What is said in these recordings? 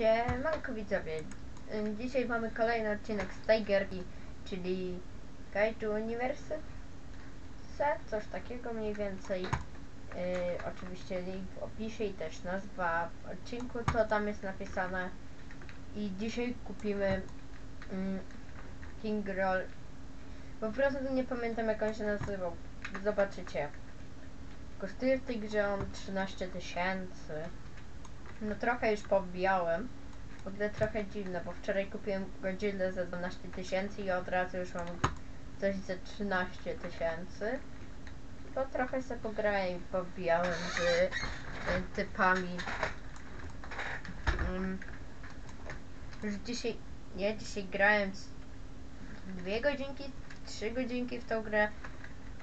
Siemanko widzowie, dzisiaj mamy kolejny odcinek z tej gierki, czyli Kaiju Universe, coś takiego mniej więcej. Yy, oczywiście link w opisie i też nazwa odcinku, to tam jest napisane. I dzisiaj kupimy mm, King Roll. Po prostu nie pamiętam jak on się nazywał. Zobaczycie. Kosztuje w tej grze on 13 tysięcy. No trochę już pobijałem. W ogóle trochę dziwne, bo wczoraj kupiłem Godzilla za 12 tysięcy i od razu już mam coś za 13 tysięcy. To trochę sobie pograłem i pobijałem z y, typami. Mm. Już dzisiaj, nie, dzisiaj grałem dwie godzinki, trzy godzinki w tą grę,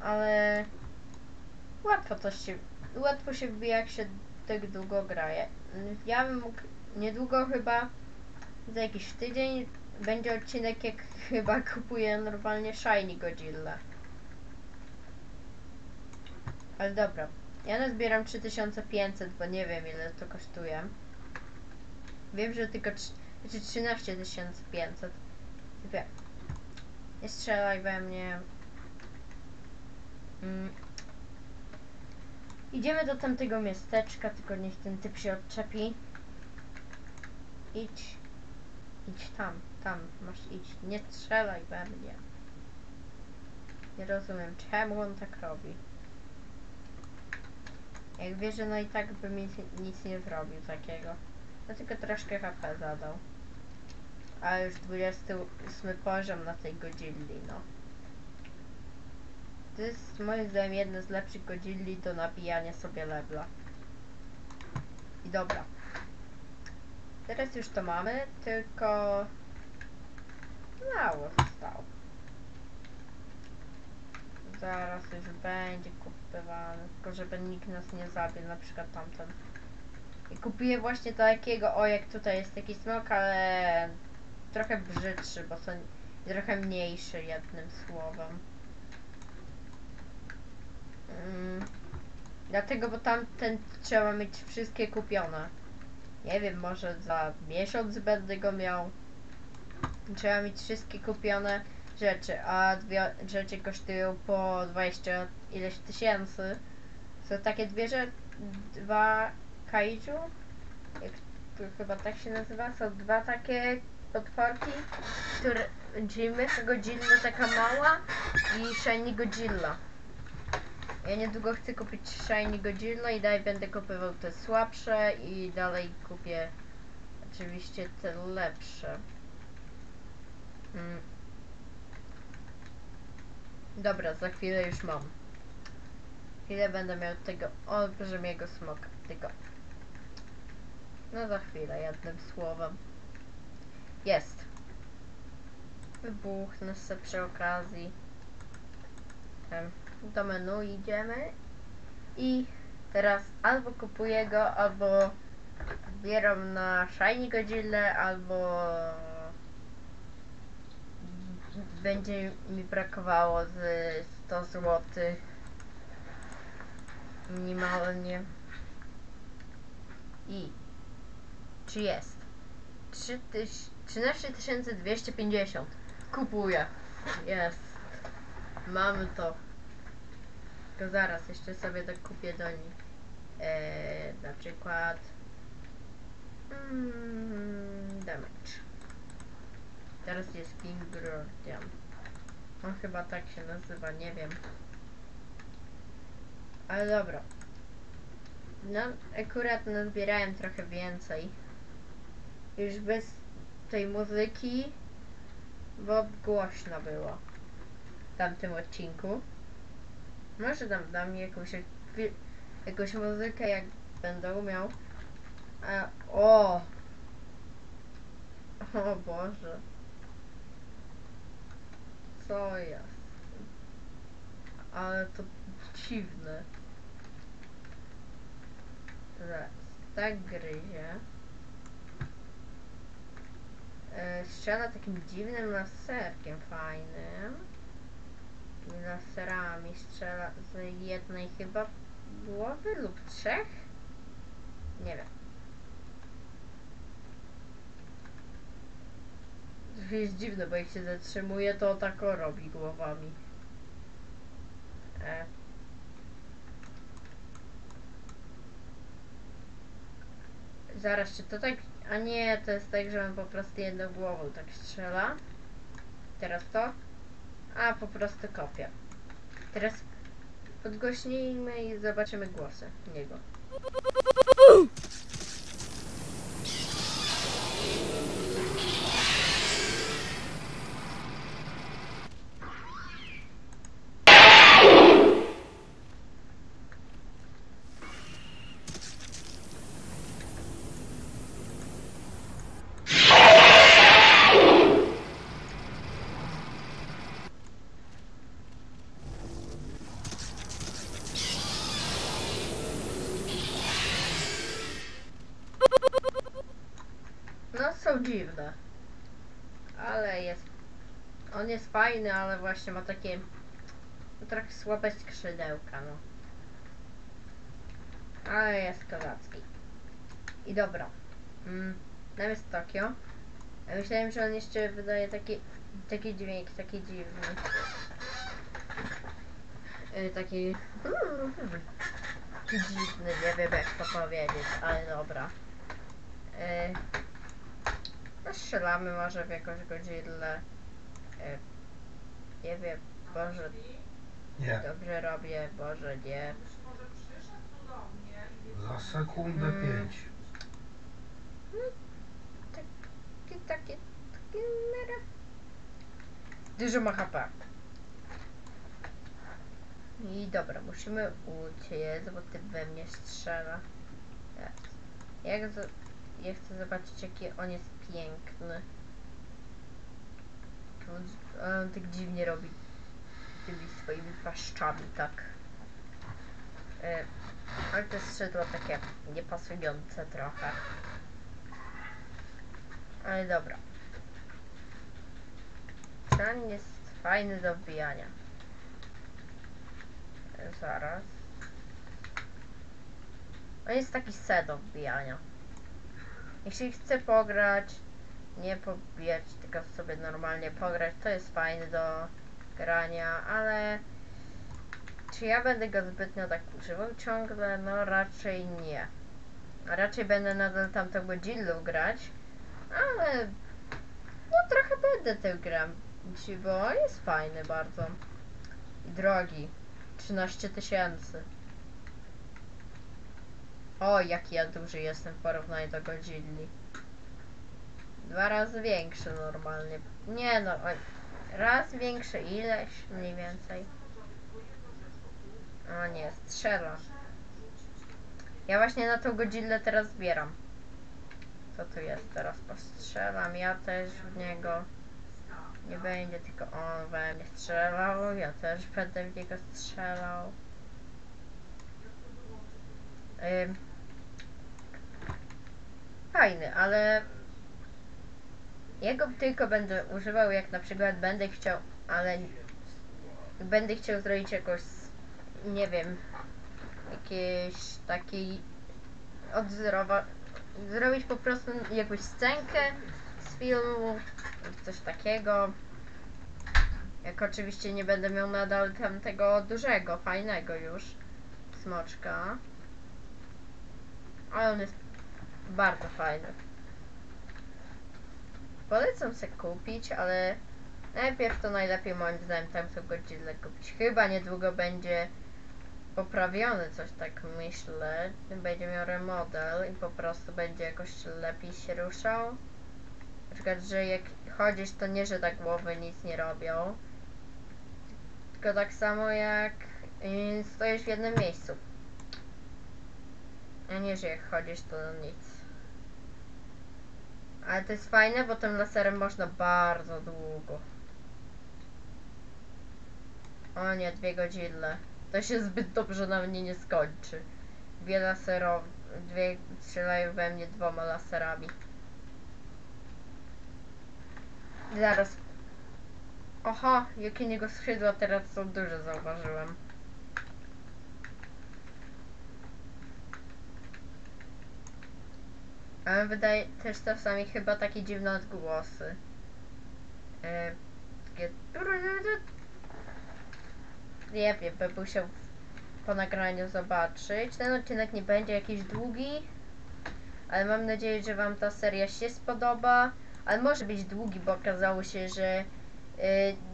ale łatwo to się, łatwo się wbija jak się tak długo gra. Ja, bym mógł niedługo chyba za jakiś tydzień będzie odcinek jak chyba kupuję normalnie Shiny Godzilla. Ale dobra. Ja nazbieram 3500, bo nie wiem ile to kosztuje. Wiem, że tylko znaczy 13500. Typie. Nie strzelaj we mnie. Mm. Idziemy do tamtego miasteczka, tylko niech ten typ się odczepi. Idź. Idź tam, tam, masz iść. Nie strzelaj we mnie. Nie rozumiem, czemu on tak robi. Jak wie, że no i tak by mi nic nie zrobił takiego. No tylko troszkę HP zadał. A już 28 poziom na tej godzilli, no. To jest moim zdaniem jedno z lepszych godzilli do nabijania sobie levela. I dobra. Teraz już to mamy, tylko mało zostało. Zaraz już będzie kupywany, tylko żeby nikt nas nie zabił, na przykład tamten. I kupię właśnie takiego, o jak tutaj jest taki smok, ale trochę brzydszy, bo są trochę mniejszy jednym słowem. Mm. Dlatego, bo tamten trzeba mieć wszystkie kupione. Nie wiem, może za miesiąc będę go miał. Trzeba mieć wszystkie kupione rzeczy, a dwie rzeczy kosztują po 20 ileś tysięcy. Są takie dwie rzeczy, dwa kaiju, jak to chyba tak się nazywa, są dwa takie potworki, które, Jimmy, Godzilla taka mała i Shiny Godzilla. Ja niedługo chcę kupić Shiny Godzilla i dalej będę kupował te słabsze i dalej kupię oczywiście te lepsze. Mm. Dobra, za chwilę już mam. Chwilę będę miał tego olbrzymiego smoka. Tego. No za chwilę, jednym słowem. Jest. Wybuchnę sobie przy okazji. Do menu idziemy i teraz albo kupuję go, albo zbieram na Shiny Godzilla, albo będzie mi brakowało z 100 zł minimalnie. I czy jest? 13 250 kupuję. Jest. Mamy to tylko zaraz jeszcze sobie dokupię do nich. Eee, na przykład mm, damage. Teraz jest King Gordian on chyba tak się nazywa, nie wiem. Ale dobra. No akurat nazbierałem trochę więcej. Już bez tej muzyki bo głośno było w tamtym odcinku może tam dam jakąś, jakby- jakąś muzykę, jak będę umiał. A, o! O Boże. Co jest? Ale to dziwne. Zaraz. Tak gryzie. Strzela takim dziwnym laserkiem fajnym laserami strzela z jednej chyba głowy lub trzech? Nie wiem. To jest dziwne, bo jak się zatrzymuje, to tak o robi głowami. E. Zaraz, czy to tak... A nie, to jest tak, że on po prostu jedną głową tak strzela. Teraz to. A, po prostu kopia. Teraz podgłośnijmy i zobaczymy głosy niego. Dziwne. Ale jest. On jest fajny, ale właśnie ma takie trochę słabe skrzydełka, no. Ale jest kozacki. I dobra. Mm, tam jest Tokio. Ja myślałem, że on jeszcze wydaje taki, taki dźwięk, taki dziwny. Y, taki... Taki dziwny, nie wiem jak to powiedzieć, ale dobra. Y, no strzelamy może w jakąś godzinę. Y, nie wiem, Boże, Nie, dobrze robię, Boże, nie. za sekundę Mm. pięć. Taki, taki, taki mera. Dużo ma HP. I dobra, musimy uciec, bo ty we mnie strzela. Teraz. Jak z... Ja chcę zobaczyć, jaki on jest piękny. On, tak dziwnie robi tymi swoimi paszczami, tak. E, ale to skrzydło takie niepasujące trochę. Ale dobra. Ten jest fajny do wbijania. E, Zaraz. On jest taki set do wbijania. Jeśli chce pograć, nie pobijać, tylko sobie normalnie pograć, to jest fajny do grania, ale czy ja będę go zbytnio tak używał ciągle? No raczej nie. Raczej będę nadal tamtą Godzillą grać, ale no trochę będę tę dzisiaj, bo jest fajny bardzo. I drogi. 13 tysięcy. O, jaki ja duży jestem w porównaniu do Godzilli. Dwa razy większy normalnie. Nie no, raz większy ileś mniej więcej. O nie, strzela. Ja właśnie na tą Godzillę teraz zbieram. Co tu jest? Teraz postrzelam. Ja też w niego. Nie będzie tylko on we mnie strzelał. Ja też będę w niego strzelał. Ym. Fajny, ale jego tylko będę używał jak na przykład będę chciał, ale będę chciał zrobić jakoś, nie wiem, jakieś takiej odwzorowa, zrobić po prostu jakąś scenkę z filmu, coś takiego. Jak oczywiście nie będę miał nadal tamtego dużego, fajnego już smoczka. Ale on jest bardzo fajny. Polecam sobie kupić, ale najpierw to najlepiej moim zdaniem tamtą Godzillę kupić. Chyba niedługo będzie poprawiony, coś tak myślę. Będzie miał remodel i po prostu będzie jakoś lepiej się ruszał. Na przykład, że jak chodzisz, to nie, że tak głowy nic nie robią. Tylko tak samo jak yy, stoisz w jednym miejscu. A nie, że jak chodzisz, to nic. Ale to jest fajne, bo tym laserem można bardzo długo. O nie, dwie godziny. To się zbyt dobrze na mnie nie skończy. Dwie laserowe, dwie strzelają we mnie dwoma laserami. Zaraz. Oho, jakie niego skrzydła teraz są duże, zauważyłem. Ale wydaje też czasami chyba takie dziwne odgłosy. E. Nie wiem, bym musiał po nagraniu zobaczyć. Ten odcinek nie będzie jakiś długi, ale mam nadzieję, że Wam ta seria się spodoba. Ale może być długi, bo okazało się, że y,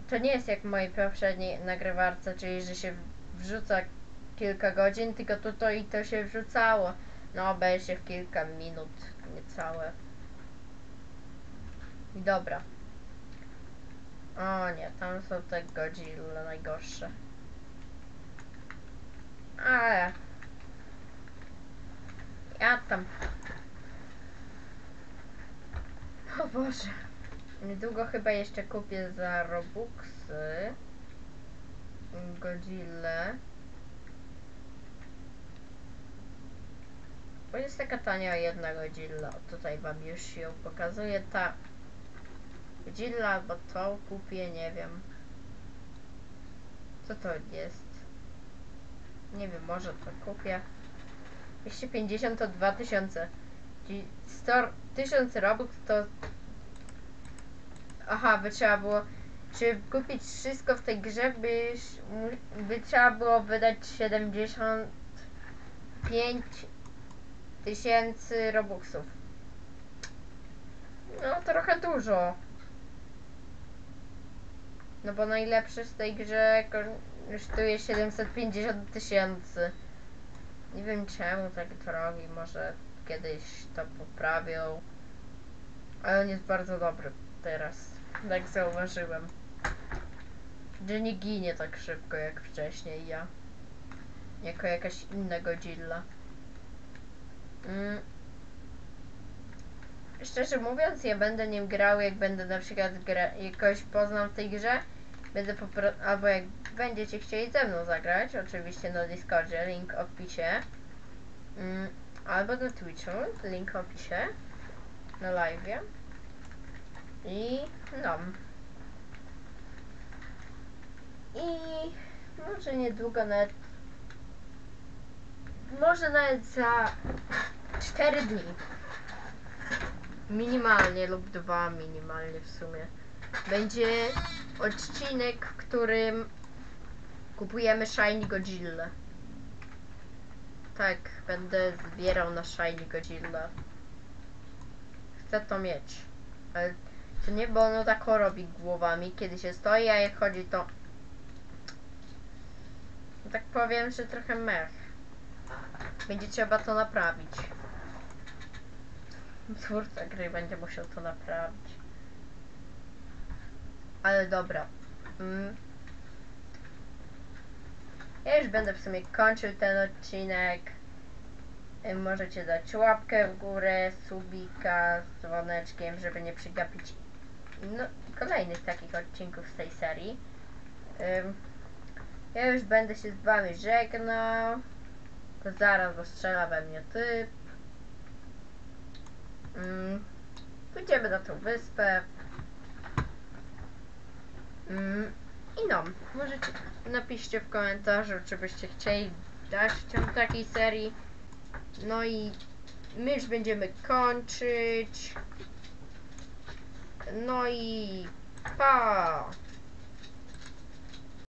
to nie jest jak w mojej poprzedniej nagrywarce, czyli że się wrzuca kilka godzin, tylko tutaj to się wrzucało. No, obejrzy w kilka minut, niecałe. I dobra. O nie, tam są te godziny najgorsze. Ale. Ja tam. O Boże. Niedługo chyba jeszcze kupię za Robuxy. Godzillę. Bo jest taka tania jedna Godzilla. Tutaj wam już ją pokazuję. Ta Godzilla albo to kupię, nie wiem. Co to jest? Nie wiem, może to kupię. 250 to 2000. Czyli 100, 1000 robux to... Aha, by trzeba było... Żeby kupić wszystko w tej grze, by, by trzeba było wydać 75 tysięcy robuxów. No, trochę dużo. No bo najlepszy z tej grze kosztuje 750 tysięcy. Nie wiem czemu tak to robi, może kiedyś to poprawią. Ale on jest bardzo dobry teraz, tak zauważyłem. Że nie ginie tak szybko jak wcześniej ja. Jako jakaś inna Godzilla. Mm. Szczerze mówiąc, ja będę nim grał, jak będę na przykład jakoś poznam w tej grze. Będę albo jak będziecie chcieli ze mną zagrać, oczywiście na Discordzie, link w opisie. Mm, albo na Twitchu, link w opisie. Na live'ie. I no. I może niedługo nawet może nawet za 4 dni. Minimalnie lub dwa minimalnie w sumie. Będzie odcinek, w którym kupujemy Shiny Godzilla. Tak, będę zbierał na Shiny Godzilla. Chcę to mieć. Ale to nie, bo ono tak robi głowami, kiedy się stoi, a jak chodzi to... No tak powiem, że trochę mech. Będzie trzeba to naprawić. Twórca gry będzie musiał to naprawić. Ale dobra. Mm. Ja już będę w sumie kończył ten odcinek. Możecie dać łapkę w górę, subika z dzwoneczkiem, żeby nie przegapić no, kolejnych takich odcinków z tej serii. Ja już będę się z wami żegnał. Zaraz zastrzela we mnie typ. Mm, pójdziemy na tą wyspę. Mm, I no, możecie napiszcie w komentarzu, czy byście chcieli dalszy ciąg takiej serii. No i my już będziemy kończyć. No i pa!